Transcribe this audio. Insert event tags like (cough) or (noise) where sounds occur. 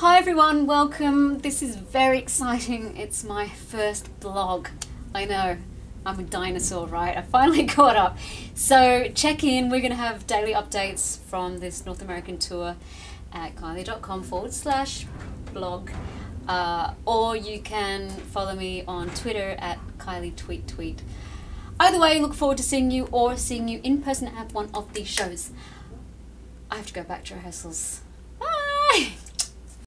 Hi everyone, welcome. This is very exciting. It's my first blog. I know, I'm a dinosaur, right? I finally (laughs) caught up. So check in. We're going to have daily updates from this North American tour at kylie.com forward slash blog. Uh, or you can follow me on Twitter at kylietweettweet. Either way, look forward to seeing you or seeing you in person at one of these shows. I have to go back to rehearsals. Bye!